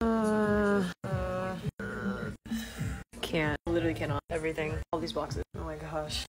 Uh, uh, can't. Literally cannot. Everything. All these boxes. Oh my gosh.